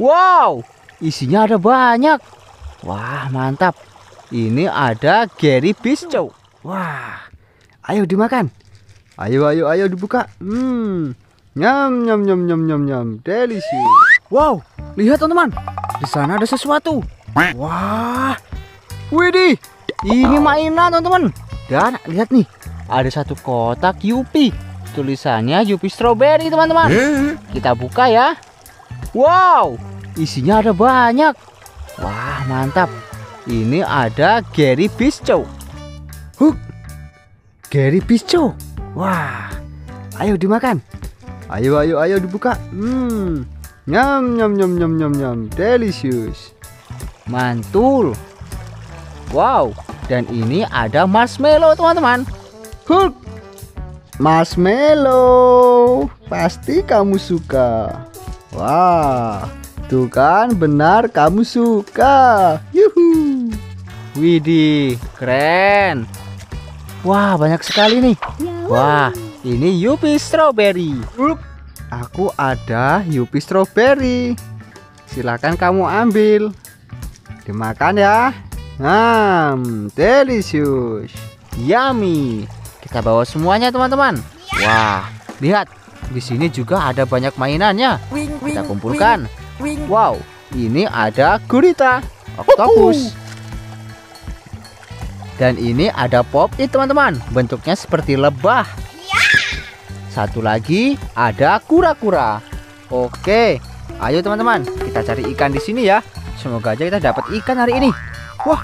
Wow, isinya ada banyak. Wah, mantap. Ini ada Gary Bisco. Wah, ayo dimakan. Ayo, ayo, ayo dibuka. Hmm, nyam, nyam, nyam, nyam, nyam, nyam, delicious. Wow, lihat teman-teman. Di sana ada sesuatu. Wah, widih, ini mainan teman-teman. Dan lihat nih, ada satu kotak Yupi. Tulisannya Yupi Strawberry teman-teman. Kita buka ya. Wow, isinya ada banyak. Wah, mantap. Ini ada Gary Bisco. Huk. Gary Bisco. Wah. Ayo dimakan. Ayo, ayo, ayo dibuka. Hmm. Nyam, nyam, nyam, nyam, nyam, nyam. Delicious. Mantul. Wow. Dan ini ada marshmallow, teman-teman. Huk. Marshmallow. Pasti kamu suka. Wah, tuh kan benar kamu suka. Yuhu. Widih, keren. Wah, banyak sekali nih. Wah, ini Yupi Strawberry. Aku ada Yupi Strawberry. Silakan kamu ambil. Dimakan ya. Hmm, delicious. Yummy. Kita bawa semuanya, teman-teman. Wah, lihat. Di sini juga ada banyak mainannya. Kita kumpulkan. Wow, ini ada gurita, octopus. Dan ini ada pop it teman-teman. Bentuknya seperti lebah. Satu lagi ada kura-kura. Oke, ayo teman-teman, kita cari ikan di sini ya. Semoga aja kita dapat ikan hari ini. Wah,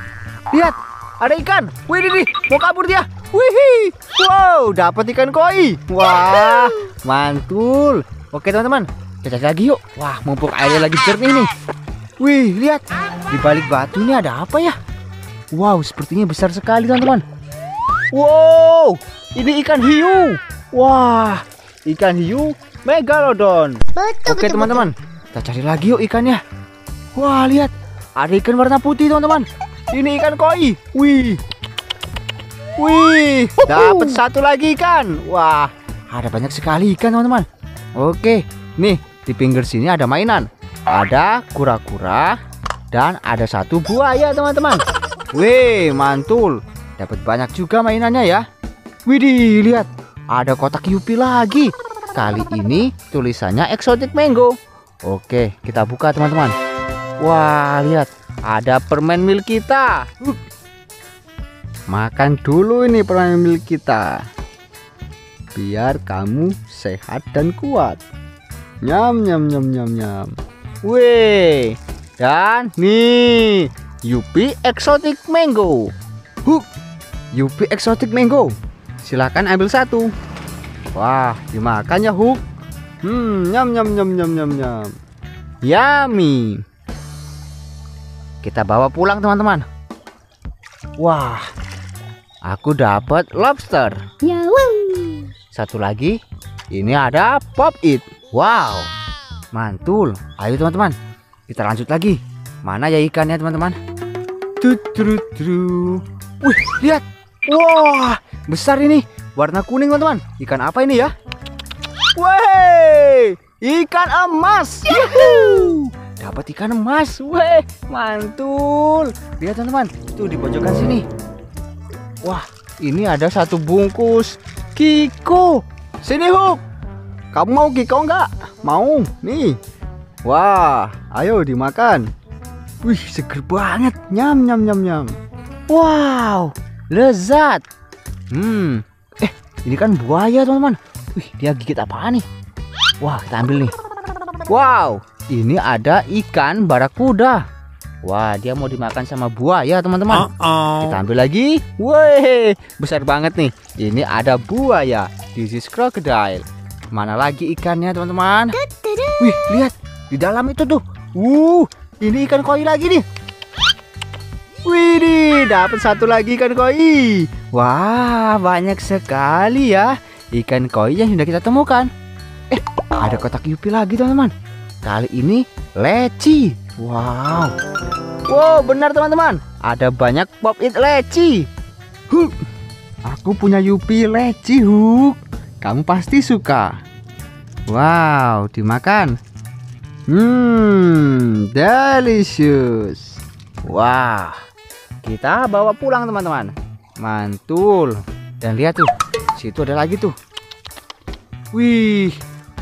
lihat, ada ikan. Wih, nih, mau kabur dia. Wih, wow, dapat ikan koi. Wah, mantul. Oke teman-teman, kita cari lagi yuk. Wah, mumpung airnya lagi jernih nih. Wih, lihat, di balik batu ini ada apa ya? Wow, sepertinya besar sekali teman-teman. Wow, ini ikan hiu. Wah, ikan hiu megalodon. Betul, Oke teman-teman, kita cari lagi yuk ikannya. Wah lihat, ada ikan warna putih teman-teman. Ini ikan koi. Wih, wih, dapat satu lagi ikan. Wah, ada banyak sekali ikan teman-teman. Oke, nih di pinggir sini ada mainan. Ada kura-kura dan ada satu buaya teman-teman. Wih, mantul. Dapat banyak juga mainannya ya. Widih, lihat. Ada kotak Yupi lagi. Kali ini tulisannya Exotic Mango. Oke, kita buka teman-teman. Wah, lihat. Ada permen mil kita. Makan dulu ini permen mil kita. Biar kamu sehat dan kuat. Nyam nyam nyam nyam nyam. Wih. Dan nih, Yupi Exotic Mango. Huh. Yupi Exotic Mango. Silakan ambil satu. Wah, dimakan ya, Hook. Hmm, nyam nyam nyam nyam nyam nyam. Yummy. Kita bawa pulang, teman-teman. Wah. Aku dapat lobster. Ya, wow. Satu lagi, ini ada pop it. Wow, mantul. Ayo teman-teman, kita lanjut lagi. Mana ya ikannya teman-teman? Wih, lihat. Wah, besar ini. Warna kuning teman-teman. Ikan apa ini ya? Wih, ikan emas. Yuhu. Dapat ikan emas. Wih, mantul. Lihat teman-teman, tuh di pojokan sini. Wah, ini ada satu bungkus Kiko. Sini Hook. Kamu mau Kiko nggak? Mau. Nih. Wah, ayo dimakan. Wih, seger banget. Nyam nyam nyam nyam. Wow, lezat. Hmm. Eh, ini kan buaya, teman-teman. Wih, dia gigit apa nih? Wah, kita ambil nih. Wow, ini ada ikan barakuda. Wah, dia mau dimakan sama buaya, teman-teman. Kita ambil lagi. Wih, besar banget nih. Ini ada buaya. This is crocodile. Mana lagi ikannya, teman-teman? Wih, lihat. Di dalam itu tuh. Uh, ini ikan koi lagi nih. Wih, dapat satu lagi ikan koi. Wah, banyak sekali ya ikan koi yang sudah kita temukan. Eh, ada kotak Yupi lagi, teman-teman. Kali ini leci. Wow. Wow, benar teman-teman. Ada banyak pop it leci. Huk. Aku punya Yupi leci, Huk. Kamu pasti suka. Wow, dimakan. Hmm, delicious. Wah, kita bawa pulang teman-teman. Mantul. Dan lihat tuh, situ ada lagi tuh. Wih,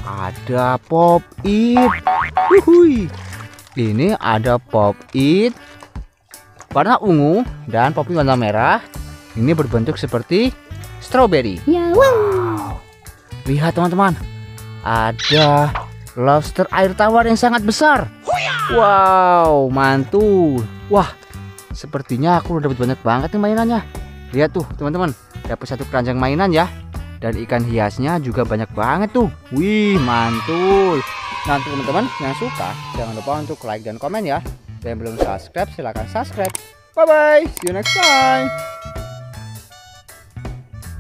ada pop it. Wuhui. Ini ada pop it warna ungu dan pop it warna merah. Ini berbentuk seperti strawberry. Ya, Wow. Lihat teman-teman. Ada lobster air tawar yang sangat besar. Wow, mantul. Wah, sepertinya aku udah dapat banyak banget nih mainannya. Lihat tuh, teman-teman. Dapat satu keranjang mainan ya. Dan ikan hiasnya juga banyak banget tuh. Wih, mantul. Nah, teman-teman yang suka, jangan lupa untuk like dan komen ya. Dan yang belum subscribe, silahkan subscribe. Bye-bye. See you next time.